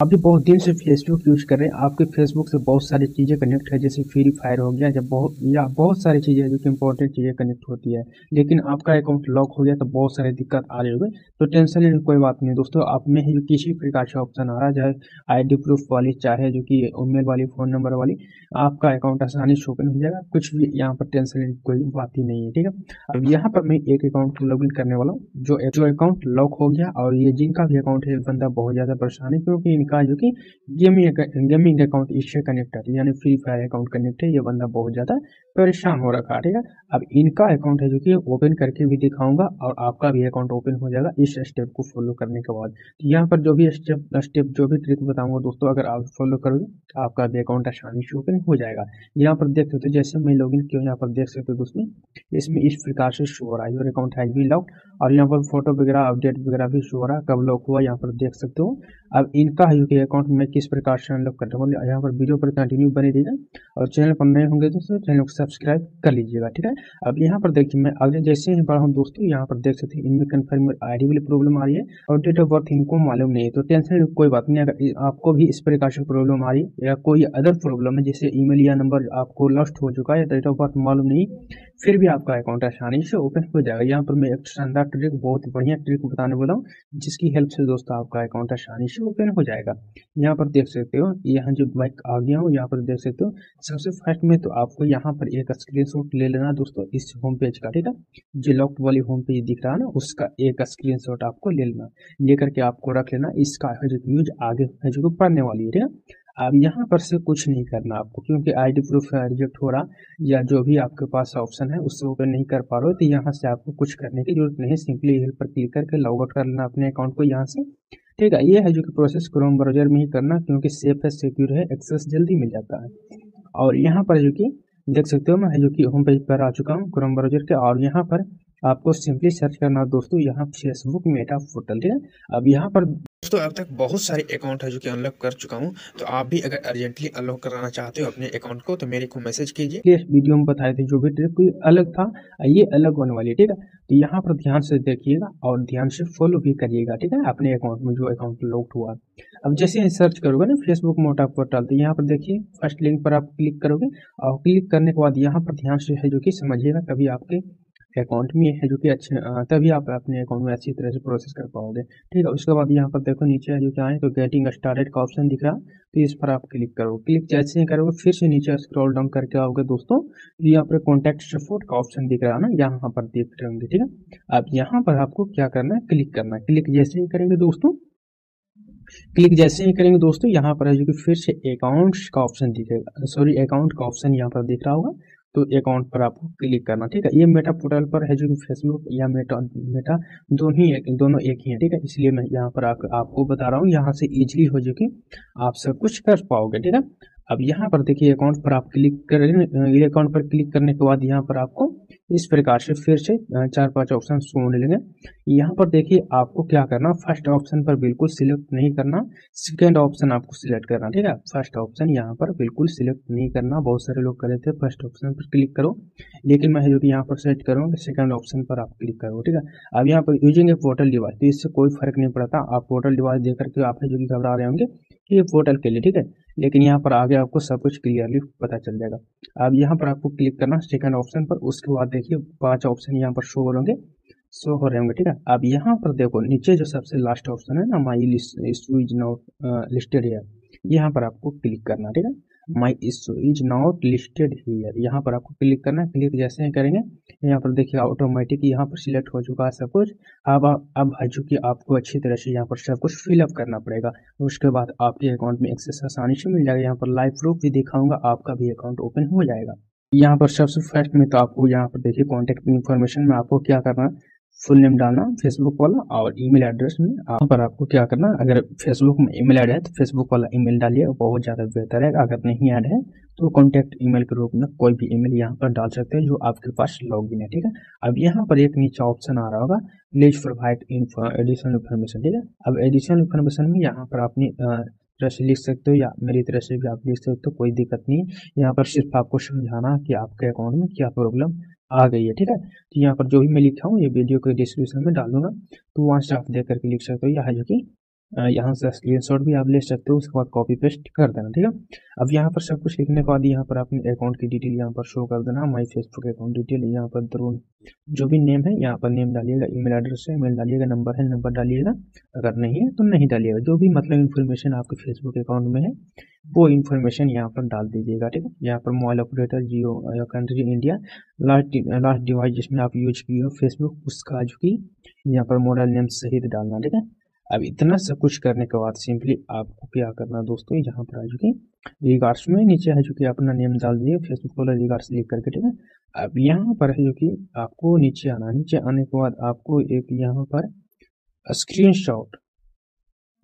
आप भी बहुत दिन से फेसबुक यूज़ कर रहे हैं, आपके फेसबुक से बहुत सारी चीज़ें कनेक्ट है, जैसे फ्री फायर हो गया जब बहुत, या बहुत सारी चीज़ें जो कि इंपॉर्टेंट चीज़ें कनेक्ट होती है। लेकिन आपका अकाउंट लॉक हो गया तो बहुत सारी दिक्कत आ रही होगी तो टेंशन लेने कोई बात नहीं दोस्तों, आप में जो किसी प्रकार से ऑप्शन आ रहा है, चाहे आई प्रूफ वाली, चाहे जो कि ईमेल वाली फ़ोन नंबर वाली, आपका अकाउंट आसानी से ओपन हो जाएगा। कुछ भी यहाँ पर टेंशन लेने कोई बात ही नहीं है, ठीक है? अब यहाँ पर मैं एक अकाउंट लॉग इन करने वाला हूँ, जो जो अकाउंट लॉक हो गया, और ये जिनका भी अकाउंट है, बंदा बहुत ज़्यादा परेशान है, क्योंकि इनका जो कि गेमिंग गेमिंग अकाउंट इससे कनेक्ट है, यानी फ्री फायर अकाउंट कनेक्ट है, ये बंदा बहुत ज़्यादा परेशान हो रखा है, ठीक है? अब इनका अकाउंट है जो कि ओपन करके भी दिखाऊँगा और आपका भी अकाउंट ओपन हो जाएगा इस स्टेप को फॉलो करने के बाद। तो यहाँ पर जो भी स्टेप स्टेप जो भी ट्रिक बताऊँगा दोस्तों, अगर आप फॉलो करोगे तो आपका भी अकाउंट आसानी से ओपन हो जाएगा। यहाँ पर देख सकते हो, जैसे मैं लॉग इन किया यहाँ पर देख सकते हो दोस्तों, इसमें इस प्रकार से शो हो रहा है। अकाउंट हैज़ बी लॉक और यहाँ पर फ़ोटो वगैरह अपडेट वगैरह भी शो हो रहा है। कब लॉक हुआ यहाँ पर देख सकते हो। अब इनका है कि अकाउंट में किस प्रकार से अनलॉक कर रहा हूँ यहाँ पर वीडियो पर कंटिन्यू बने रहिएगा और चैनल पर नए होंगे दोस्तों चैनल को सब्सक्राइब कर लीजिएगा, ठीक है? अब यहाँ पर देखिए, मैं आगे जैसे ही बढ़ा हूँ दोस्तों, यहाँ पर देख सकते हैं, इनमें कन्फर्म आई वाली प्रॉब्लम आ रही है और डेट ऑफ़ बर्थ इनको मालूम नहीं है। तो टेंशन कोई बात नहीं, अगर आपको भी इस प्रकार से प्रॉब्लम आ रही है या कोई अदर प्रॉब्लम है, जैसे ईमेल या नंबर आपको लॉस्ट हो चुका है डेट ऑफ़ बर्थ मालूम नहीं फिर भी आपका अकाउंट आसानी से ओपन हो जाएगा। यहाँ पर मैं एक शानदार ट्रिक बहुत बढ़िया ट्रिक बताने वाला हूँ, जिसकी हेल्प से दोस्तों आपका अकाउंट आसानी से ओपन हो जाएगा। यहाँ पर देख सकते हो, यहाँ जो बाइक आ गया हूँ, यहाँ पर देख सकते हो, सबसे फ़र्स्ट में तो आपको यहाँ पर एक स्क्रीनशॉट ले लेना दोस्तों, इस होम पेज का, ठीक है? जो लॉक वाली होम पेज दिख रहा है ना, उसका एक स्क्रीनशॉट आपको ले लेना। लेकर के आपको रख लेना, इसका जो न्यूज़ आगे जो पढ़ने वाली है, ठीक है? अब यहाँ पर से कुछ नहीं करना आपको, क्योंकि आईडी प्रूफ रिजेक्ट हो रहा या जो भी आपके पास ऑप्शन है, उससे ओपन नहीं कर पा रहे हो तो यहाँ से आपको कुछ करने की ज़रूरत नहीं सिंपली हेल्प पर क्लिक करके लॉग आउट कर लेना अपने अकाउंट को यहाँ से। ठीक है, ये है जो कि प्रोसेस क्रोम ब्राउज़र में ही करना, क्योंकि सेफ़ है सिक्योर है एक्सेस जल्दी मिल जाता है। और यहाँ पर जो कि देख सकते हो, मैं जो कि होम पेज पर आ चुका हूँ क्रोम ब्राउज़र के, और यहाँ पर आपको सिंपली सर्च करना दोस्तों, यहाँ फेसबुक मेटा पोर्टल ठीक है? अब यहाँ पर दोस्तों, अब तक बहुत सारे अकाउंट है जो कि अनलॉक कर चुका हूँ। तो आप भी अगर अर्जेंटली अनलॉक कराना चाहते हो अपने अकाउंट को तो मेरे को मैसेज कीजिए। इस वीडियो में बताए थे जो भी ट्रिक कोई अलग था, ये अलग होने वाली है, ठीक है? तो यहाँ पर ध्यान से देखिएगा और ध्यान से फॉलो भी करिएगा, ठीक है? अपने अकाउंट में जो अकाउंट लॉक हुआ। अब जैसे सर्च करोगे ना फेसबुक मोटा पोर्टल तो यहाँ पर देखिए फ़र्स्ट लिंक पर आप क्लिक करोगे और क्लिक करने के बाद यहाँ पर ध्यान से है जो कि समझिएगा कभी आपके अकाउंट में है जो कि अच्छे तभी आप अपने अकाउंट में अच्छी तरह से प्रोसेस कर पाओगे। ठीक है, उसके बाद यहाँ पर देखो नीचे जो क्या है तो गेटिंग स्टार्टेड का ऑप्शन दिख रहा। तो इस पर आप क्लिक करो। क्लिक जैसे ही करोगे, फिर से नीचे स्क्रॉल डाउन करके आओगे दोस्तों। यहाँ पर कॉन्टैक्ट सपोर्ट का ऑप्शन दिख रहा है ना, यहाँ पर देख रहे होंगे, ठीक है? अब यहाँ पर आपको क्या करना है? क्लिक करना है। क्लिक जैसे ही करेंगे दोस्तों क्लिक जैसे ही करेंगे दोस्तों, यहाँ पर है जो कि फिर से अकाउंट्स का ऑप्शन दिखेगा सॉरी अकाउंट का ऑप्शन यहाँ पर दिख रहा होगा। तो अकाउंट पर आपको क्लिक करना ठीक है? ये मेटा पोर्टल पर है जो कि फेसबुक या मेटा मेटा दोनों ही एक दोनों एक ही है ठीक है? इसलिए मैं यहाँ पर आप, आपको बता रहा हूँ यहाँ से इजिली हो जो कि आप सब कुछ कर पाओगे ठीक है? अब यहाँ पर देखिए अकाउंट पर आप क्लिक कर अकाउंट पर क्लिक करने के बाद यहाँ पर आपको इस प्रकार से फिर से चार पाँच ऑप्शन शो लेंगे। यहाँ पर देखिए आपको क्या करना फ़र्स्ट ऑप्शन पर बिल्कुल सिलेक्ट नहीं करना सेकेंड ऑप्शन आपको सिलेक्ट करना, ठीक है? फ़र्स्ट ऑप्शन यहाँ पर बिल्कुल सिलेक्ट नहीं करना, बहुत सारे लोग कर रहे थे फ़र्स्ट ऑप्शन पर क्लिक करो। लेकिन मैं जो कि यहाँ पर सेलेक्ट करूँगा सेकेंड ऑप्शन पर आप क्लिक करो, ठीक है? अब यहाँ पर यूजिंग ए पोर्टल डिवाइस तो इससे कोई फ़र्क नहीं पड़ता, आप पोर्टल डिवाइस देख करके आप जो कि घबरा रहे होंगे, ये पोर्टल के लिए, ठीक है? लेकिन यहाँ पर आगे आपको सब कुछ क्लियरली पता चल जाएगा। अब यहाँ पर आपको क्लिक करना सेकंड ऑप्शन पर, उसके बाद देखिए पाँच ऑप्शन यहाँ पर शो हो होंगे। शो हो रहे होंगे, ठीक है? अब यहाँ पर देखो, नीचे जो सबसे लास्ट ऑप्शन है ना माई लिस्ट नॉट लिस्टेड है यहाँ पर आपको क्लिक करना, ठीक है? My issue is not listed here यहाँ पर आपको क्लिक करना है। क्लिक जैसे ही करेंगे, यहाँ पर देखिए ऑटोमेटिक यहाँ पर सिलेक्ट हो चुका है सब कुछ। अब अब चूँकि आपको अच्छी तरह से यहाँ पर सब कुछ फिलअप करना पड़ेगा। उसके बाद आपके अकाउंट में एक्सेस आसानी से मिल जाएगा। यहाँ पर लाइव प्रूफ भी दिखाऊँगा, आपका भी अकाउंट ओपन हो जाएगा। यहाँ पर सबसे फ़र्स्ट में तो आपको यहाँ पर देखिए कॉन्टेक्ट इन्फॉर्मेशन में आपको क्या करना है? फुल नेम डालना फेसबुक वाला और ईमेल एड्रेस में। यहाँ पर आपको क्या करना, अगर फेसबुक में ईमेल ऐड है तो फेसबुक वाला ईमेल डालिए बहुत ज़्यादा बेहतर है। अगर नहीं ऐड है तो कॉन्टैक्ट ईमेल के रूप में कोई भी ईमेल यहाँ पर डाल सकते हैं जो आपके पास लॉगिन है, ठीक है? अब यहाँ पर एक नीचा ऑप्शन आ रहा होगा प्लीज़ प्रोवाइड एडिशनल इन्फॉर्मेशन ठीक है? अब एडिशनल इन्फॉर्मेशन में यहाँ पर अपनी तरह से लिख सकते हो या मेरी तरह से भी आप लिख सकते हो, कोई दिक्कत नहीं है। यहाँ पर सिर्फ़ आपको समझाना कि आपके अकाउंट में क्या प्रॉब्लम आ गई है, ठीक है? तो यहाँ पर जो भी मैं लिखा हूँ, ये वीडियो के डिस्क्रिप्शन में डालूँगा। तो वहाँ से आप देख करके लिख सकते हो यहाँ जो कि यहाँ से स्क्रीनशॉट भी आप ले सकते हो, उसके बाद कॉपी पेस्ट कर देना, ठीक है? अब यहाँ पर सब कुछ लिखने के बाद यहाँ पर अपने अकाउंट की डिटेल यहाँ पर शो कर देना माई फेसबुक अकाउंट डिटेल यहाँ पर द्रोन जो भी नेम है, यहाँ पर नेम डालिएगा ईमेल एड्रेस है ईमेल डालिएगा नंबर है नंबर डालिएगा, अगर नहीं है तो नहीं डालिएगा, जो भी मतलब इन्फॉर्मेशन आपके फेसबुक अकाउंट में है, वो इन्फॉर्मेशन यहाँ पर डाल दीजिएगा, ठीक है? यहाँ पर mobile operator Jio country India last last device जिसमें आप यूज़ किए हो फेसबुक उसका जो कि यहाँ पर मॉडल नेम सहित डालना, ठीक है? अब इतना सब कुछ करने के बाद सिंपली आपको क्या करना दोस्तों? यहाँ पर आ चुकी रिगार्ड्स में नीचे है जो कि अपना नेम डाल दिए। फेसबुक वाला रिगार्ड्स लिख करके, ठीक है? अब यहाँ पर है जो कि आपको नीचे आना नीचे आने के बाद आपको एक यहाँ पर स्क्रीनशॉट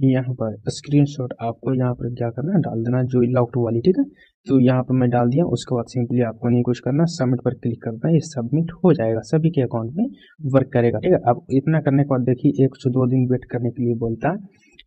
यहाँ पर स्क्रीनशॉट आपको यहाँ पर क्या करना है, डाल देना जो लॉक्ड वाली, ठीक है? तो यहाँ पर मैं डाल दिया, उसके बाद सिंपली आपको नहीं कुछ करना सबमिट पर क्लिक करना है ये सबमिट हो जाएगा सभी के अकाउंट में वर्क करेगा, ठीक है? अब इतना करने के बाद देखिए, एक से दो दिन वेट करने के लिए बोलता है,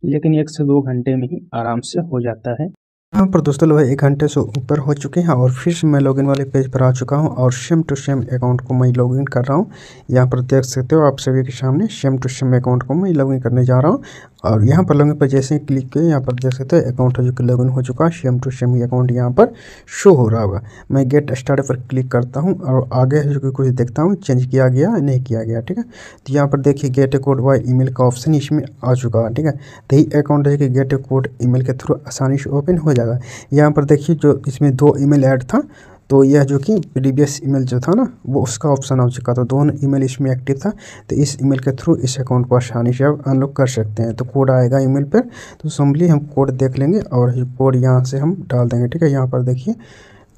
लेकिन एक से दो घंटे में ही आराम से हो जाता है। यहाँ पर दोस्तों लोग एक घंटे से ऊपर हो चुके हैं और फिर मैं लॉगिन वाले पेज पर आ चुका हूँ और सेम टू सेम अकाउंट को मैं लॉगिन कर रहा हूँ। यहाँ पर देख सकते हो आप सभी के सामने सेम टू सेम अकाउंट को मैं लॉगिन करने जा रहा हूँ। और यहाँ पर लॉगिन पर जैसे ही क्लिक किए यहाँ पर देख सकते हो अकाउंट जो कि लॉगिन हो चुका है। सेम टू सेम ही अकाउंट यहाँ पर शो हो रहा होगा। मैं गेट स्टार्ट पर क्लिक करता हूँ और आगे जो कि कुछ देखता हूँ चेंज किया गया, नहीं किया गया, ठीक है? तो यहाँ पर देखिए गेट कोड वाई ईमेल का ऑप्शन इसमें आ चुका है, ठीक है? तो यही अकाउंट है कि गेट कोड ईमेल के थ्रू आसानी से ओपन हो जाएगा। यहाँ पर देखिए जो इसमें दो ईमेल ऐड था तो यह जो कि प्रीवियस ईमेल जो था ना, वो उसका ऑप्शन आ चुका था। दोनों ईमेल इसमें एक्टिव था तो इस ईमेल के थ्रू इस अकाउंट को आसानी से आप अनलॉक कर सकते हैं। तो कोड आएगा ईमेल पर तो सिंपली हम कोड देख लेंगे और कोड यहाँ से हम डाल देंगे, ठीक है? यहाँ पर देखिए,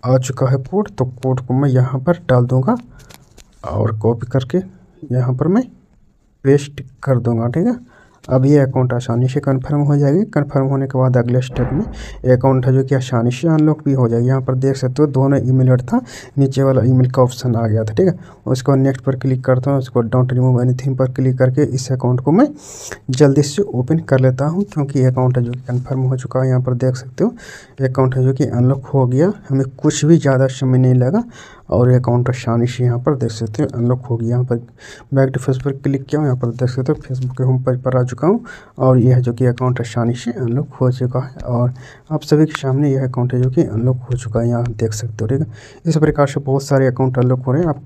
आ चुका है कोड तो कोड को मैं यहाँ पर डाल दूँगा और कॉपी करके यहाँ पर मैं पेस्ट कर दूँगा, ठीक है? अब ये अकाउंट आसानी से कन्फर्म हो जाएगी। कन्फर्म होने के बाद अगले स्टेप में अकाउंट है जो कि आसानी से अनलॉक भी हो जाएगी। यहाँ पर देख सकते हो दोनों ईमेल था, नीचे वाला ईमेल का ऑप्शन आ गया था, ठीक है? उसके नेक्स्ट पर क्लिक करता हूँ, उसको डोंट रिमूव एनीथिंग पर क्लिक करके इस अकाउंट को मैं जल्दी से ओपन कर लेता हूँ, क्योंकि अकाउंट है जो कि कन्फर्म हो चुका है। यहाँ पर देख सकते हो अकाउंट है जो कि अनलॉक हो गया। हमें कुछ भी ज़्यादा समय नहीं लगा। और ये अकाउंट से यहाँ पर देख सकते हो। अनलॉक हो गया यहाँ पर। बैक टू फेसबुक पर क्लिक किया हूँ, यहाँ पर देख सकते हो। फेसबुक के होम पेज पर आ चुका हूँ और यह जो कि अकाउंट से अनलॉक हो चुका है। और आप सभी के सामने यह अकाउंट है जो कि अनलॉक हो चुका है, यहाँ देख सकते हो, ठीक है। इस प्रकार से बहुत सारे अकाउंट अनलॉक हो रहे हैं। आप